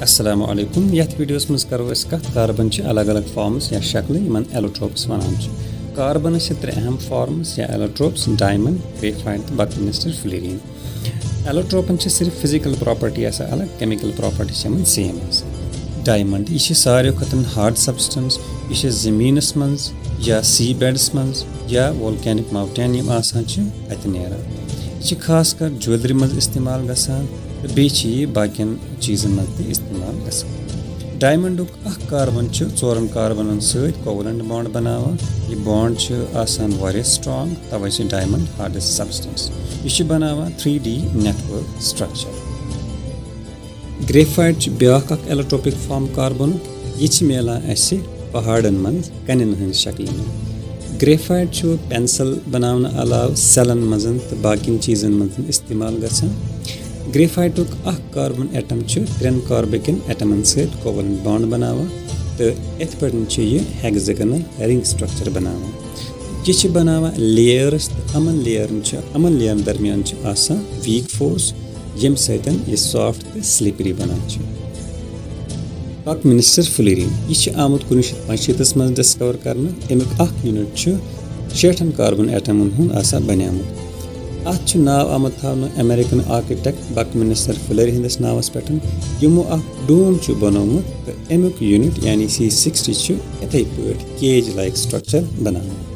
السلام علیکم۔ یتھ ویڈیوس مز کرو اس کت کاربن چھ الگ الگ فارمز یا شکل یمن ایلوٹروپس ونان کاربن سے ترے اہم فارمز یا ایلوٹروپس ڈائمنڈ گریفائٹ تو بک منسٹر فلیرین ایلوٹروپن چھ صرف فزیکل پراپرٹی آسا الگ، کیمیکل پراپرٹی چھ سیم ڈائمنڈ یہ ساروی کھتن ہارڈ سبسٹنس، یہ زمینس مز یا سی بیڈس مز یا وولکینک ماؤنٹین یم آسان ات نیران۔ یہ خاص کر جویلری مز استعمال گسان تو بیٚیہِ باقین چیٖزن منٛز تہِ استعمال گژھان ڈایمنڈُک اکھ کاربن چھُ ژورن کاربنن سۭتۍ کوولنٹ بانڈ بناوان یہِ بانڈ چھُ آسان واریاہ سٹرانگ توے چھِ ڈایمنڈ ہارڈسٹ سبسٹنس یہِ چھُ بناوان three D network structure graphite چھُ بیاکھ اکھ ایلیکٹروپک فارم کاربنُک یہِ چھِ ملان اَسہِ پہاڑن منٛز کنٮ۪ن ہٕنٛدِ شکلہِ منٛز گریفائٹ چھُ پینسل بناونہٕ علاوٕ سیلن منٛز تہٕ باقین چیٖزن منٛز استعمال گژھان گریفائٹک اخ کاربن ایٹم ترین کاربکن ایٹمن ست کوولن بانڈ بنانا تو ات پہ یہ ہیگزگنل رنگ سٹرکچر بنانا یہ بنانا لیئرس تو امن لیئرن امن لیئرن درمیان آسان ویک فورس یم ستن یہ سافٹ تو سلپری بنان پک منسٹر فلیرین یہ آمت کنوہ شیت پانچ من ڈسکور کرنا امیک اخ یونٹ شیٹن کاربن ایٹمن ہند بنیامت ات ناو آمد تھاونہٕ امیرِکن آرکِٹیکٹ بک منسٹر فلری ہندس ناوس پٮ۪ٹھ یِمو اکھ ڈوم چھُ بنومُت تہٕ امیُک یوٗنٹ یعنی سی سکسٹی چھُ یِتھٕے پٲٹھۍ کیج لایک سٹرکچر بناوان